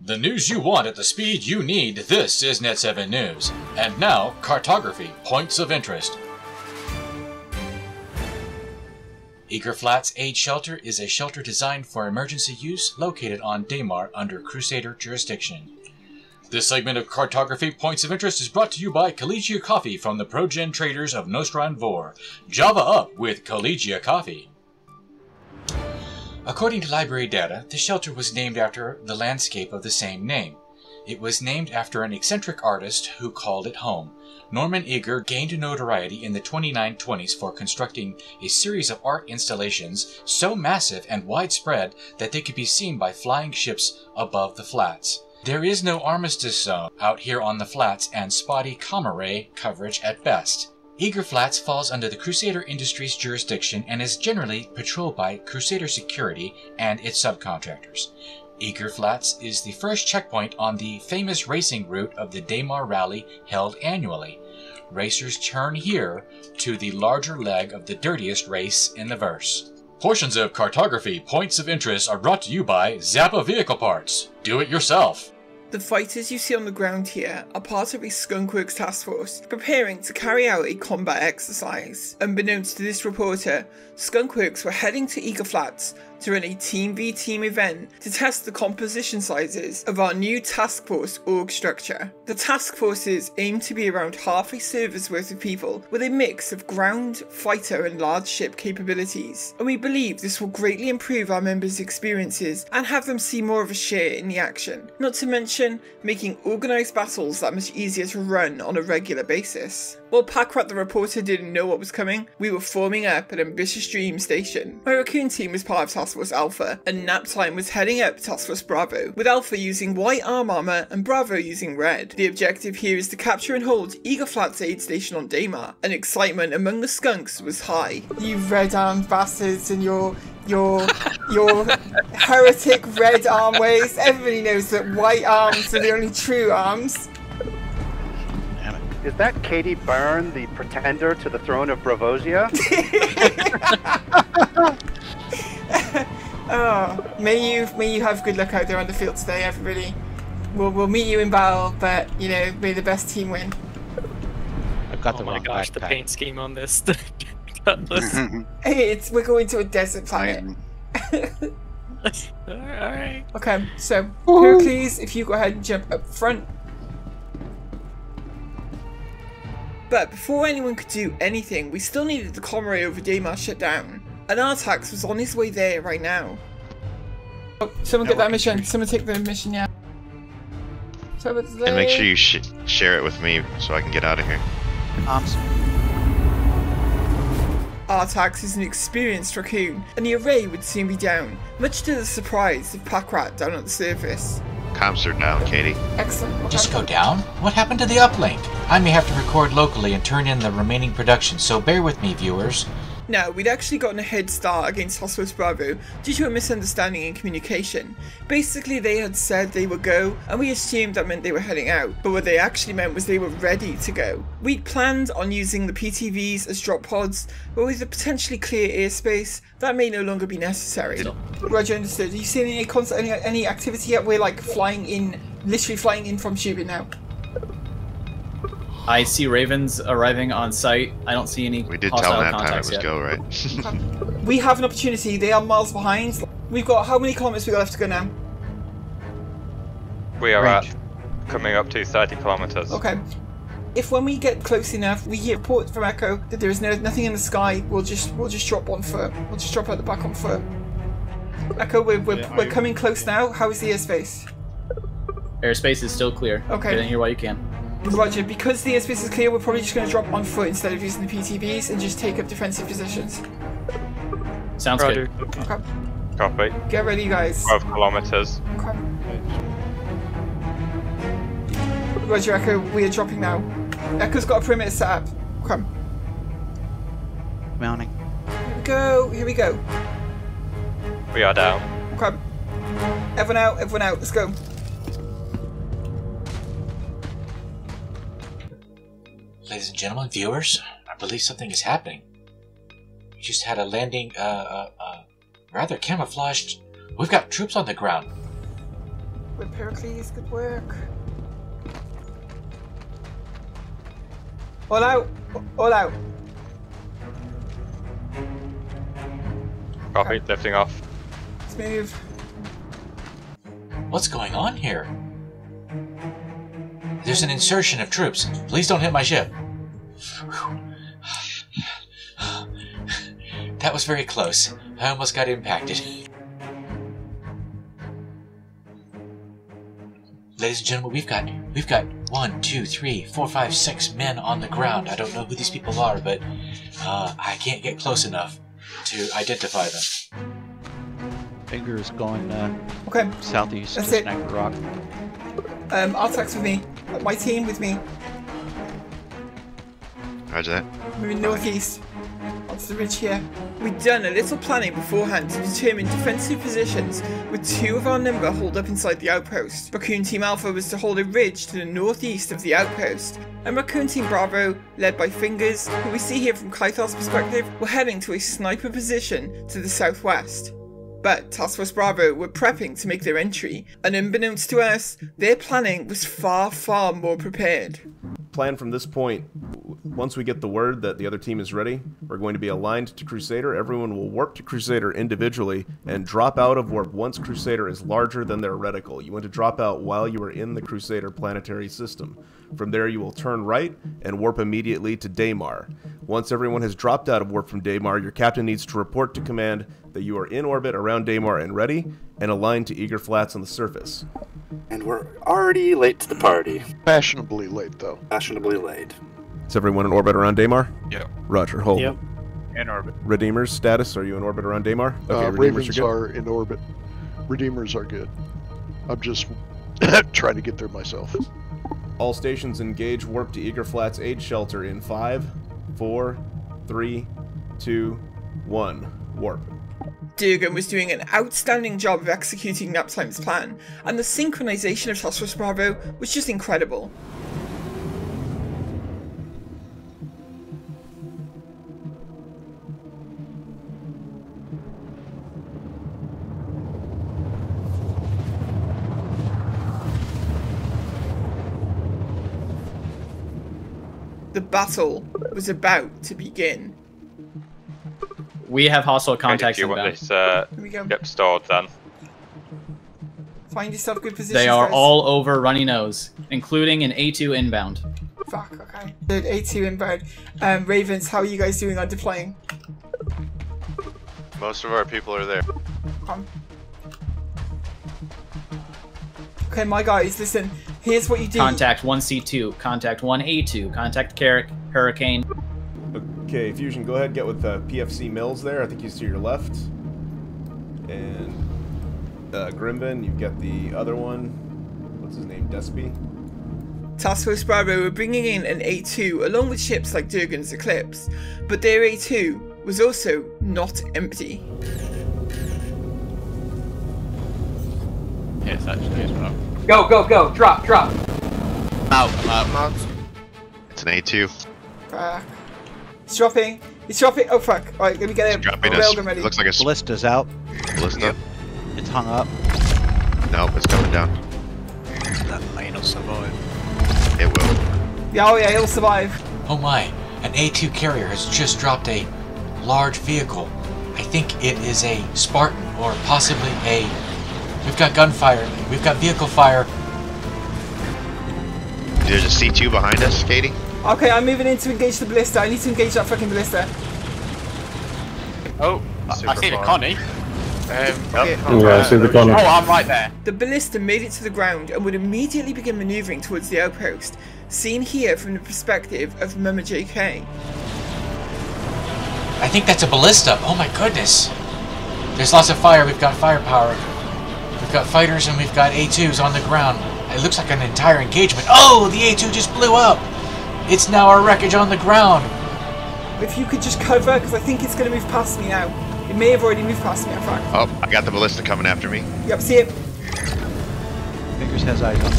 The news you want at the speed you need, this is Net7 News. And now, Cartography Points of Interest. Eager Flats Aid Shelter is a shelter designed for emergency use located on Daymar under Crusader jurisdiction. This segment of Cartography Points of Interest is brought to you by Collegia Coffee from the ProGen traders of Nostra and Vor. Java up with Collegia Coffee. According to library data, the shelter was named after the landscape of the same name. It was named after an eccentric artist who called it home. Norman Eager gained notoriety in the 2920s for constructing a series of art installations so massive and widespread that they could be seen by flying ships above the flats. There is no armistice zone out here on the flats and spotty comm array coverage at best. Eager Flats falls under the Crusader Industries jurisdiction and is generally patrolled by Crusader Security and its subcontractors. Eager Flats is the first checkpoint on the famous racing route of the Daymar Rally held annually. Racers turn here to the larger leg of the dirtiest race in the verse. Portions of Cartography Points of Interest are brought to you by Zappa Vehicle Parts. Do it yourself. The fighters you see on the ground here are part of a Skunkworks task force preparing to carry out a combat exercise. Unbeknownst to this reporter, Skunkworks were heading to Eager Flats to run a team v team event to test the composition sizes of our new task force org structure. The task forces aim to be around half a server's worth of people with a mix of ground, fighter, and large ship capabilities, and we believe this will greatly improve our members' experiences and have them see more of a share in the action. Not to mention making organised battles that much easier to run on a regular basis. While Packrat the reporter didn't know what was coming, we were forming up at Ambitious Dream Station. My Raccoon team was part of Task Force Alpha, and Naptime was heading up Task Force Bravo, with Alpha using white arm armor and Bravo using red. The objective here is to capture and hold Eager Flats aid station on Daymar, and excitement among the skunks was high. You red armed bastards and your your your heretic red arm ways. Everybody knows that white arms are the only true arms. Is that Katie Byrne, the pretender to the throne of Bravosia? oh, may you may you have good luck out there on the field today, everybody. We'll we'll meet you in battle, but you know, may the best team win. I've got oh the my wrong gosh, the paint scheme on this. Cutlass. Hey, it's we're going to a desert planet. Alright. Okay, so Heracles, if you go ahead and jump up front. But before anyone could do anything, we still needed the comm array over Daymar shut down. And Artax was on his way there right now. Oh, someone get that mission. Someone take the mission, yeah. So it's And make sure you sh- share it with me so I can get out of here. Um, Arms. Artax is an experienced raccoon, and the array would soon be down, much to the surprise of Packrat down at the surface. Comps are down, Katie. Excellent. Just go down? What happened to the uplink? I may have to record locally and turn in the remaining production, so bear with me, viewers. Now, we'd actually gotten a head start against Hostos Bravo due to a misunderstanding in communication. Basically, they had said they would go, and we assumed that meant they were heading out, but what they actually meant was they were ready to go. We'd planned on using the PTVs as drop pods, but with the potentially clear airspace, that may no longer be necessary. Roger, understood. Are you seeing any, any, any activity yet? We're like flying in, literally flying in from Shubin now. I see ravens arriving on site. I don't see any We did tell hostile them that time it was yet. go, right? We have an opportunity, they are miles behind. We've got, how many kilometers we got left to go now? We are Range. at coming up to 30 kilometers. Okay. If when we get close enough, we hear reports from Echo that there is no nothing in the sky, we'll just we'll just drop on foot. We'll just drop out the back on foot. Echo, we're we're, Yeah, we're coming close now. How is the airspace? Airspace is still clear. Okay. Get in here while you can. Roger. Because the airspace is clear, we're probably just going to drop on foot instead of using the PTVs and just take up defensive positions. Sounds Roger. good. Okay. Copy. Get ready, guys. 12 kilometers. Okay. Roger, Echo. We are dropping now. Echo's got a perimeter set up. Okay. Mounting. Here we go. Here we go. We are down. Okay. Everyone out, everyone out, let's go. Ladies and gentlemen, viewers, I believe something is happening. We just had a landing, uh, uh, uh, rather camouflaged. We've got troops on the ground. With Pericles, good work. All out! All out! Copy, lifting off. Let's move. What's going on here? There's an insertion of troops. Please don't hit my ship. That was very close. I almost got impacted. Ladies and gentlemen, we've got we've got one, two, three, four, five, six men on the ground. I don't know who these people are, but uh, I can't get close enough to identify them. Finger is going uh, Okay. southeast That's to it. Sniper Rock. Um, Artax with me. My team with me. Roger that. Moving northeast. Onto the ridge here. We'd done a little planning beforehand to determine defensive positions with two of our number holed up inside the outpost. Raccoon Team Alpha was to hold a ridge to the northeast of the outpost, and Raccoon Team Bravo, led by Fingers, who we see here from Kythar's perspective, were heading to a sniper position to the southwest. But Task Force Bravo were prepping to make their entry, and unbeknownst to us, their planning was far, far more prepared. Plan from this point once we get the word that the other team is ready we're going to be aligned to crusader. Everyone will warp to crusader individually and drop out of warp once crusader is larger than their reticle. You want to drop out while you are in the crusader planetary system from there you will turn right and warp immediately to daymar once everyone has dropped out of warp from daymar your captain needs to report to command that you are in orbit around daymar and ready and aligned to eager flats on the surface And we're already late to the party. Fashionably late, though. Fashionably late. is everyone in orbit around daymar Yep. roger hold Yep. In orbit. Redeemers status? Are you in orbit around Daymar? uh, Redeemers Ravens good. are in orbit. Redeemers are good. I'm just trying to get there myself. All stations engage. Warp to Eager Flats Aid Shelter in five, four, three, two, one. Warp. Durgan was doing an outstanding job of executing Naptime's plan, and the synchronization of Force Bravo was just incredible. The battle was about to begin. We have hostile Okay, contacts do you want inbound. this uh, Here we go. get stored then? Find yourself good positions. They are guys. all over Runny Nose, including an A2 inbound. Fuck, okay. Third A2 inbound. Um, Ravens, how are you guys doing on deploying? Most of our people are there. Okay, my guys, listen. Here's what you do. Contact 1C2, contact 1A2, contact Carrick, Hurricane. Okay, Fusion, go ahead. Get with uh, PFC Mills there. I think he's to your left. And uh, Grimben, you've got the other one. What's his name? Despy. Task Force Bravo were bringing in an A2 along with ships like Durgan's Eclipse, but their A2 was also not empty. Yes, actually, as well. Go, go, go. Drop, drop. Out, out. It's an A2. Fuck. It's dropping. It's dropping. Oh fuck. Alright, let me get a Dropping a, railgun ready. it looks like a... Ballista's out. ballista. It's hung up. Nope, it's coming down. That may not survive. It will. Yeah, oh yeah, it'll survive. Oh my, an A2 carrier has just dropped a large vehicle. I think it is a Spartan or possibly a. We've got gunfire. We've got vehicle fire. There's a C2 behind us, Katie. Okay, I'm moving in to engage the ballista. I need to engage that fucking ballista. Oh, Super I see the. Connie. Um, Yeah, I see the corner. Oh, I'm right there. The ballista made it to the ground and would immediately begin maneuvering towards the outpost, seen here from the perspective of Mama JK. I think that's a ballista. Oh my goodness. There's lots of fire. We've got firepower. We've got fighters and we've got A2s on the ground. It looks like an entire engagement. Oh, the A2 just blew up. It's now our wreckage on the ground. If you could just cover, because I think it's going to move past me now. It may have already moved past me, in fact. Oh, I got the ballista coming after me. Yep, see it. Fingers has eyes on.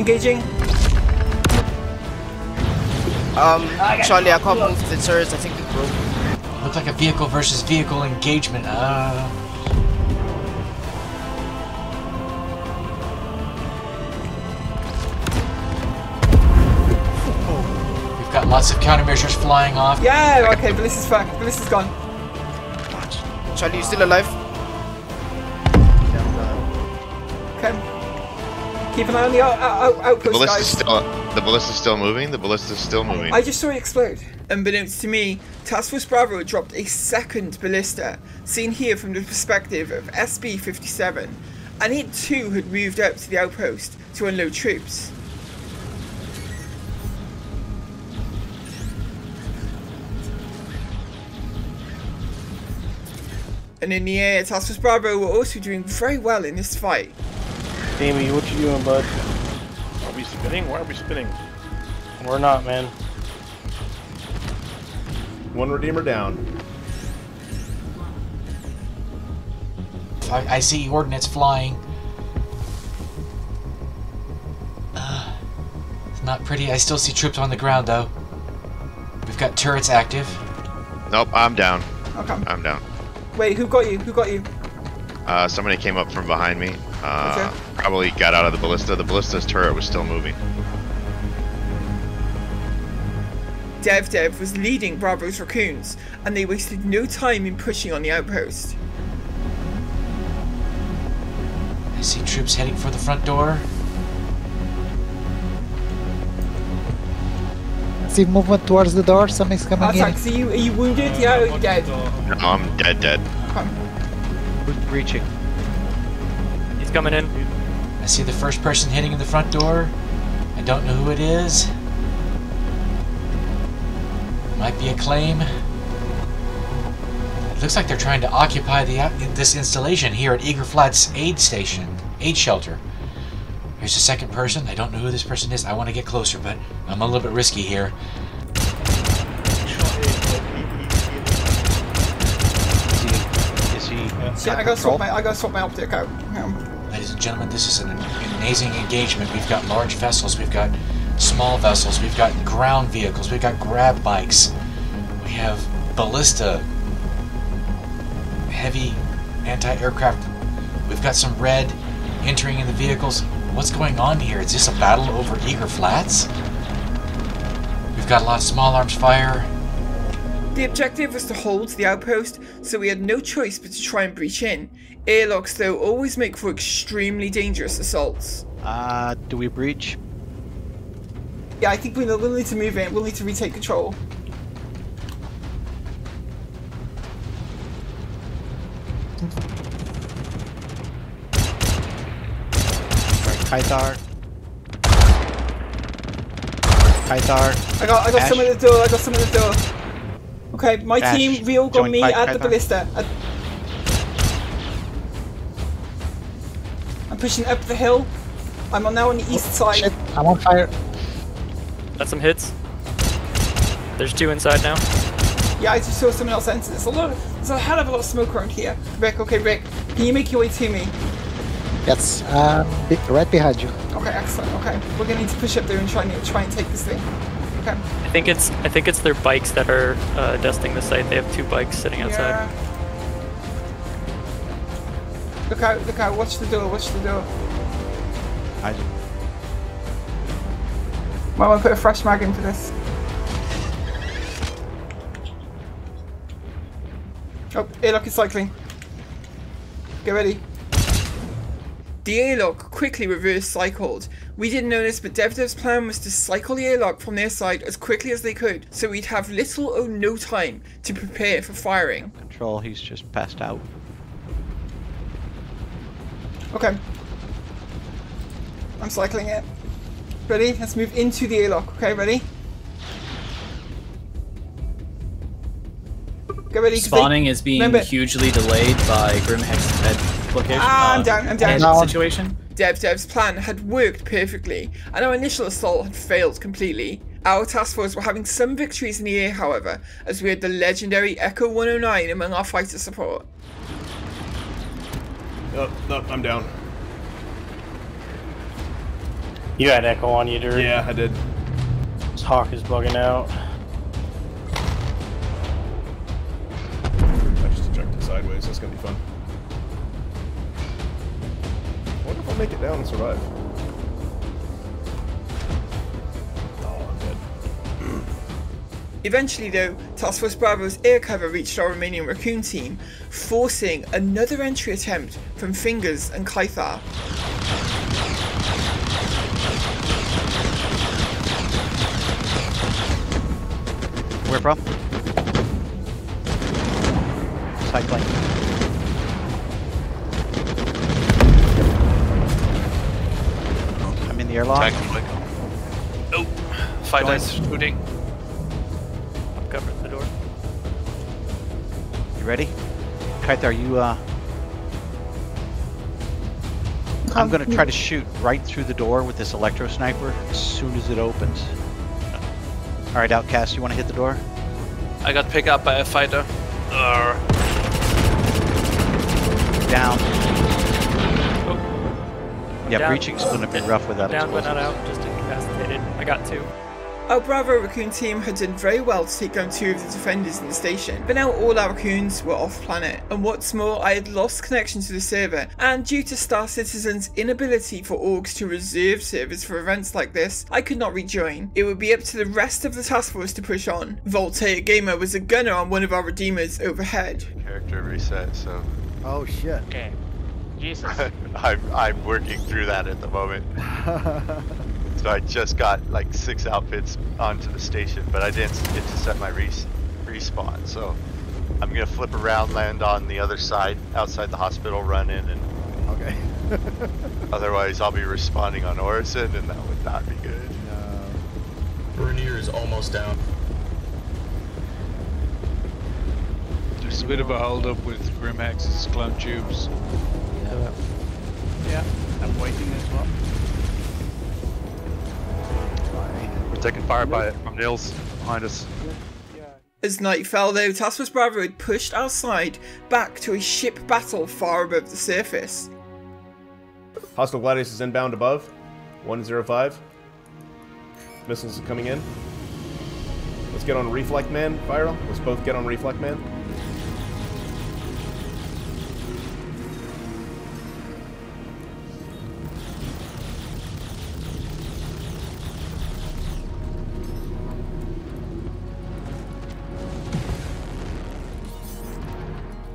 Engaging. Um, Charlie, I can't move the turrets. I think it broke. Looked like a vehicle versus vehicle engagement. Uh, Lots of countermeasures flying off. Yeah, okay, Ballista's fucked. Ballista's gone. Charlie, you still alive? Okay. Keep an eye on the out, out, The outpost, ballista's guys. still the ballista's still moving. The ballista's still moving. I just saw it explode. Unbeknownst to me, Task Force Bravo dropped a second ballista, seen here from the perspective of SB-57, and it too had moved up to the outpost to unload troops. And in the air, Task Force Bravo were also doing very well in this fight. Amy, what you doing, bud? Are we spinning? Why are we spinning? We're not, man. One Redeemer down. I, I see ordnance flying. Uh, it's not pretty. I still see troops on the ground, though. We've got turrets active. Nope, I'm down. Okay. I'm down. Wait, who got you? Who got you? Uh, somebody came up from behind me. Uh, Probably got out of the ballista. The ballista's turret was still moving. Dev Dev was leading Bravo's raccoons, and they wasted no time in pushing on the outpost. I see troops heading for the front door. See movement towards the door. Something's coming oh, Attack, are you, are you wounded? Yeah, oh, or are you dead? No, I'm dead, dead. Who's breaching? He's coming in. I see the first person hitting in the front door. I don't know who it is. Might be a claim. It looks like they're trying to occupy the uh, this installation here at Eager Flats aid station, aid shelter. Here's a second person. I don't know who this person is. I want to get closer, but I'm a little bit risky here. Is he? Yeah, I gotta swap my I gotta swap my optic out. Oh, hang. Ladies and gentlemen, this is an amazing engagement. We've got large vessels, we've got small vessels, we've got ground vehicles, we've got grab bikes, we have ballista, heavy anti-aircraft. We've got some red entering in the vehicles. What's going on here? Is this a battle over Eager Flats? We've got a lot of small arms fire. The objective was to hold the outpost, so we had no choice but to try and breach in. Airlocks, though, always make for extremely dangerous assaults. Uh, do we breach? Yeah, I think we will we'll need to move in. We'll need to retake control. Kythar. Kythar. I got I got Ash. some at the door. I got some at the door. Okay, my Ash, team reeled join on me fight, at the Python. ballista. At- I'm pushing up the hill. I'm on now on the east oh, side. Shit, I'm on fire. Got some hits. There's two inside now. Yeah, I just saw someone else enter. There's a lot. Of, there's a hell of a lot of smoke around here. Rick, okay, Rick, can you make your way to me? Yes, um, be- right behind you. Okay, excellent. Okay, we're gonna need to push up there and try and try and take this thing. Okay. I think it's I think it's their bikes that are uh, dusting the site. They have two bikes sitting outside. Yeah. Look out! Look out! Watch the door! Watch the door! I, Might want to put a fresh mag in for this. Oh, airlock is cycling. Get ready. The airlock quickly reverse cycled. We didn't know this, but DevDev's plan was to cycle the airlock from their side as quickly as they could, so we'd have little or no time to prepare for firing. control. He's just passed out. Okay. I'm cycling it. Ready? Let's move into the airlock. Okay, ready? Get ready. 'cause they- Spawning is being remember- hugely delayed by Grimhex head location. Ah, I'm uh, down, I'm down. head Down. Situation. Dev Dev's plan had worked perfectly, and our initial assault had failed completely. Our task force were having some victories in the air, however, as we had the legendary Echo 109 among our fighter support. Oh, no, I'm down. You had Echo on you, dude. Yeah, I did. This Hawk is bugging out. I just ejected sideways. That's gonna be fun. I'll make it down and survive. Oh, I'm dead. Eventually though, Task Force Bravo's air cover reached our Romanian Raccoon team, forcing another entry attempt from Fingers and Kaithar. Where from? Cycling. I'm in the airlock. Oh, five dice shooting. I'm covering the door. You ready? Kaithar, you, uh... I'm gonna try to shoot right through the door with this electro sniper as soon as it opens. Alright, Outcast, you wanna hit the door? I got picked up by a fighter. Arr. Down. Yeah, Down. breaching's gonna be rough without Down but not out, just incapacitated. I got two. Our Bravo Raccoon team had done very well to take down two of the defenders in the station, but now all our raccoons were off planet, and what's more, I had lost connection to the server, and due to Star Citizen's inability for orgs to reserve servers for events like this, I could not rejoin. It would be up to the rest of the task force to push on. Voltaire Gamer was a gunner on one of our redeemers overhead. Character reset, so Oh shit. Okay. Jesus. I'm I'm working through that at the moment. so I just got like six outfits onto the station, but I didn't get to set my res- respawn. So I'm gonna flip around, land on the other side, outside the hospital, run in, and okay. otherwise I'll be responding on Orison, and that would not be good. Bernier is almost down. There's a bit of a hold up with Grimhex's clone tubes. Yeah. Yeah, I'm waiting as well. We're taking fire by from Nils behind us. As night fell though, Task Force Bravo had pushed our side back to a ship battle far above the surface. Hostile Gladius is inbound above. 105. Missiles are coming in. Let's get on Reflect Man, Viral. Let's both get on Reflect Man.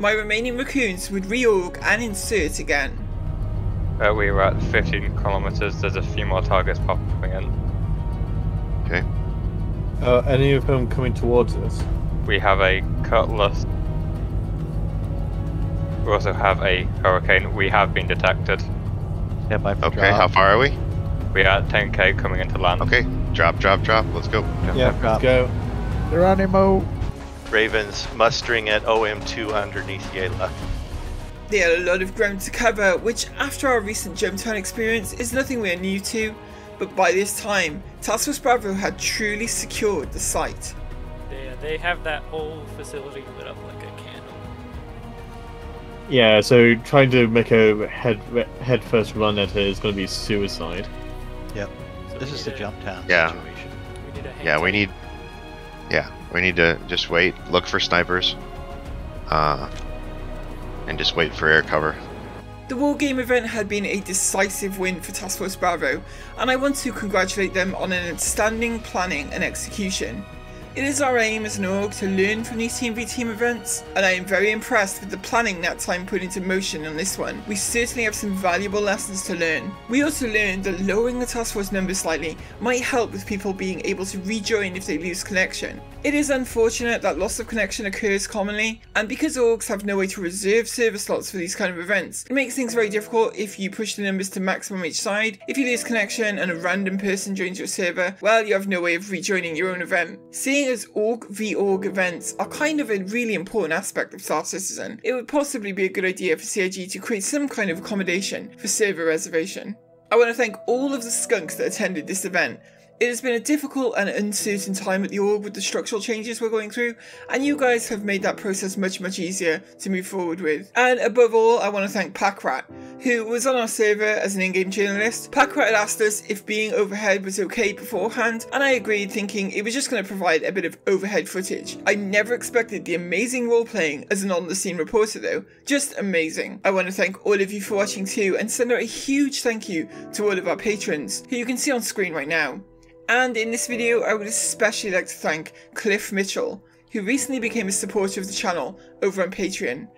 My remaining raccoons would reorg and insert again. Uh, we were at 15 kilometers. There's a few more targets popping in. Okay. Uh, any of them coming towards us? We have a cutlass. We also have a hurricane. We have been detected. Yeah, by Okay, how far are we? We are at 10k coming into land. Okay, drop, drop, drop. Let's go. Yeah, let's go. Geronimo. Ravens mustering at OM2 underneath Yela. They had a lot of ground to cover, which after our recent Jumptown experience is nothing we're new to, but by this time, Task Force Bravo had truly secured the site. Yeah, uh, they have that whole facility lit up like a candle. Yeah, so trying to make a head head first run at it is going to be suicide. Yep. This is the jump town Yeah. situation. We need a Yeah, we need. Yeah, we need to just wait, look for snipers, uh, and just wait for air cover. The Wargame event had been a decisive win for Task Force Bravo, and I want to congratulate them on an outstanding planning and execution. It is our aim as an org to learn from these Team v Team events, and I am very impressed with the planning that time put into motion on this one. We certainly have some valuable lessons to learn. We also learned that lowering the task force numbers slightly might help with people being able to rejoin if they lose connection. It is unfortunate that loss of connection occurs commonly, and because orgs have no way to reserve server slots for these kind of events, it makes things very difficult if you push the numbers to maximum each side. If you lose connection and a random person joins your server, well, you have no way of rejoining your own event. Seeing as org v org events are kind of a really important aspect of Star Citizen, it would possibly be a good idea for CIG to create some kind of accommodation for server reservation. I want to thank all of the skunks that attended this event. It has been a difficult and uncertain time at the org with the structural changes we're going through, and you guys have made that process much, much easier to move forward with. And above all, I want to thank Packrat, who was on our server as an in-game journalist. Packrat had asked us if being overhead was okay beforehand, and I agreed thinking it was just going to provide a bit of overhead footage. I never expected the amazing role-playing as an on-the-scene reporter though. Just amazing. I want to thank all of you for watching too, and send out a huge thank you to all of our patrons, who you can see on screen right now. And in this video, I would especially like to thank Cliff Mitchell, who recently became a supporter of the channel over on Patreon.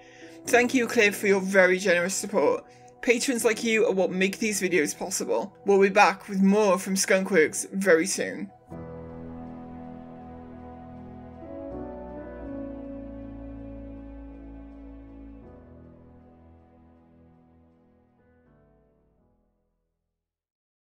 Thank you, Cliff, for your very generous support. Patrons like you are what make these videos possible. We'll be back with more from Skunkworks very soon.